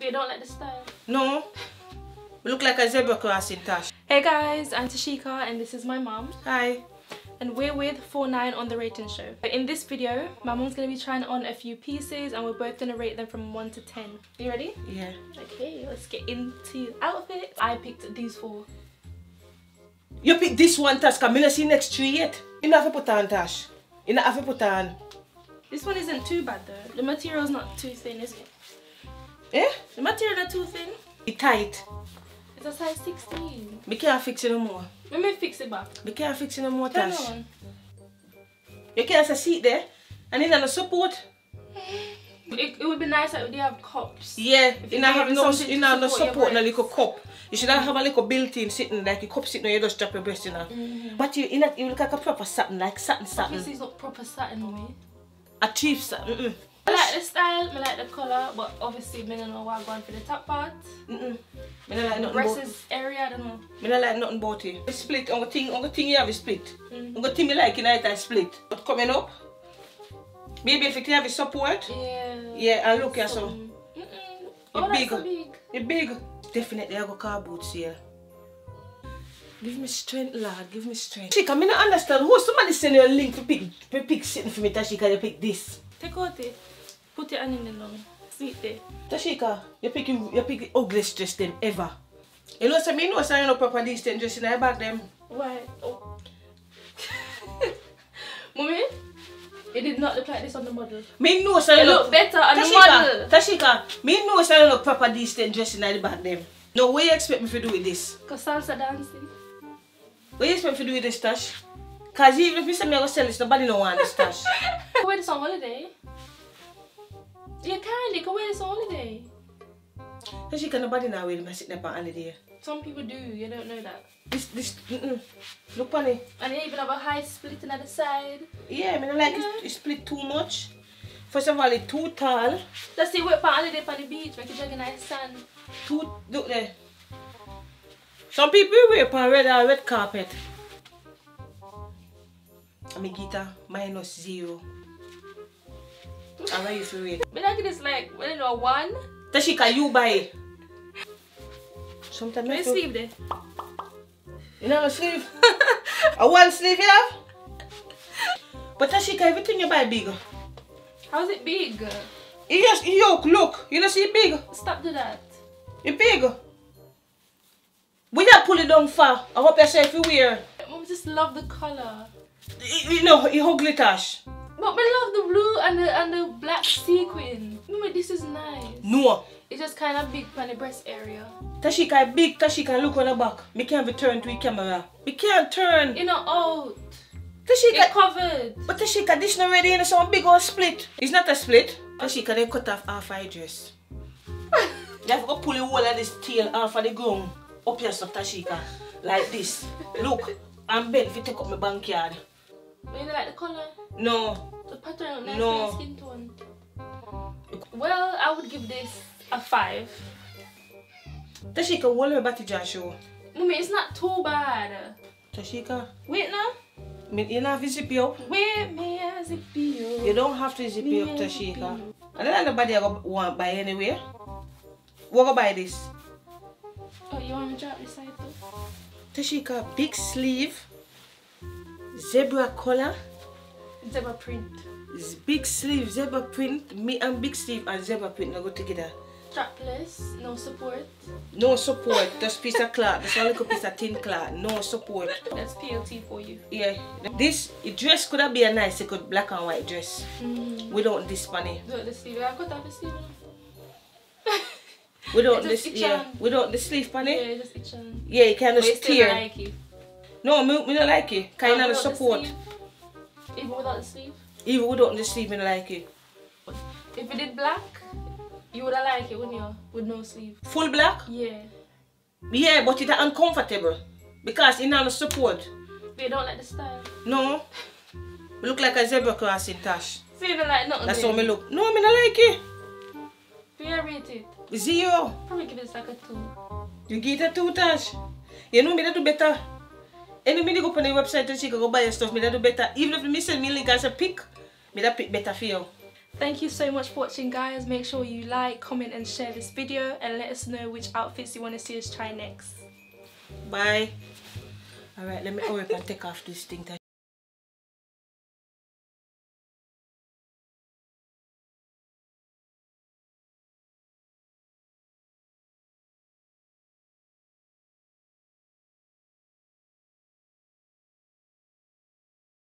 You don't like the style? No. We look like a zebra crossing, Tash. Hey guys, I'm Tashika and this is my mom. Hi. And we're with 49 on the rating show. In this video, my mom's gonna be trying on a few pieces and we're both gonna rate them from 1 to 10. You ready? Yeah. Okay, let's get into outfit. I picked these four. You pick this one, Tash, don't see next three yet. You have to put on, Tash. You have to put on. This one isn't too bad though. The material's not too thin, is it? Eh? The material not too thin. It tight. It's a size 16. We can't fix it no more. Let me fix it back. We can't fix it no more, Turn Tash. on. You can't say seat there. And then the support. It, it would be nice if they have cups. Yeah, If you you don't have no, you know, no support your support in a little cup. You should have a little built-in sitting, like a cup sitting there, you just drop your breast in. Mm-hmm. But you, you, know, you look like a proper satin, like satin satin. This is not proper satin me. A cheap satin. Mm -mm. I like the style, I like the colour, but obviously I don't know what I'm going for the top part. Mm -mm. Me not like nothing breast about, is area, I don't know. me not like nothing about it. Split, on the thing, on the thing you have is split. Mm. On the thing you like, you know, it split. But coming up, maybe if you have a support, Yeah. yeah, and look here, so. Mm-mm. Oh, that's big. so big. You're big. Definitely I go car boots here. Give me strength, lad. Give me strength. Shika, me not understand. Who somebody send you a link to pick, to pick sitting for me, Tashika, you pick this. Take out it. Put your hand in the long. Sweet there. Tashika, you pick you pick the ugliest dress them ever. You know, so me know say you know proper decent dress in the back them. Why? Oh. Mommy, it did not look like this on the model. Me know say you know. look better on the Tashika, model. Tashika, me know say you know proper decent dress in the back them. No, what you expect me to do with this? Cause salsa dancing. What you expect me to do with this, Tash? Cause even if me say me I go sell this, nobody no want this, Tash. Wear this on holiday. You can, you can wear this on holiday. Tashika, nobody now wear sitting up on holiday. Some people do, you don't know that. This, this, mm-mm. Look on it. And they even have a high splitting at the side. Yeah, I mean, I like Yeah. it, it split too much. First of all, it's too tall. Let's see what part holiday on the beach, make it in nice sand. Too, look there. Some people wear upon red or red carpet. I mean, guitar, minus zero. How are you for it? But like this like, I don't know, one. Tashika, you buy it. Sometimes I Where's feel- sleeve there? You know, a sleeve. a one sleeve you have? But Tashika, everything you buy big. How's it big? You just, you look, you don't see it big. Stop do that. It big. We not pull it down far. I hope yourself you wear. Mom just love the color. You you know, you ugly Tash. But we love the blue and the and the black sequin. Mama, this is nice. No. It's just kind of big on the breast area. Tashika big, Tashika look on the back. Me can't be turn to the camera. Me can't turn. You know, oh, Tashika, it covered. but Tashika, this not ready in some big old split. It's not a split. Tashika, they cut off half her dress. you have to pull the whole of this tail off of the ground. Up your stuff, Tashika. Like this. Look, I'm bent if you take up my backyard. You don't like the color? No. The pattern, nice No. skin tone. Well, I would give this a five. Tashika, hold her body Joshua. Mommy, it's not too bad. Tashika, Wait now. me, you not have to zip you up. Wait, me as it be. You don't have to zip you up, Tashika. I don't know nobody I go want buy anyway. What go buy this? Oh, you want me to drop this side too? Tashika, big sleeve, zebra color, Zebra print. big sleeve, zebra print. Me and big sleeve and zebra print now go together. Strapless, no support. No support, just piece of cloth, just a little piece of thin cloth. No support. That's PLT for you. Yeah, this dress could have been a nice, it could black and white dress Mm. without this money. Look, the sleeve. I cut off the sleeve. Without this, yeah, without the sleeve funny yeah. Yeah, you can just tear. like. No, me, me don't like it. Kind of support. Even without the sleeve. Even without the sleeve, me don't like it. If you did black, you would have liked it, wouldn't you? With no sleeve. Full black? Yeah. Yeah, but it's uncomfortable. Because it not support. But you don't like the style. No. Me look like a zebra crossing, Tash. So you don't like nothing. That's then? how me look. No, me don't like it. Do you rate it? Zero. Probably give it like a two. You get a two, Tash. You know me that do better. Any minute go on the website and she can go buy your stuff, me that do better. Even if me send me link as a pick, me that pick better for you. Thank you so much for watching guys. Make sure you like, comment and share this video and let us know which outfits you want to see us try next. Bye. Alright, let me oh, hurry up and take off this thing.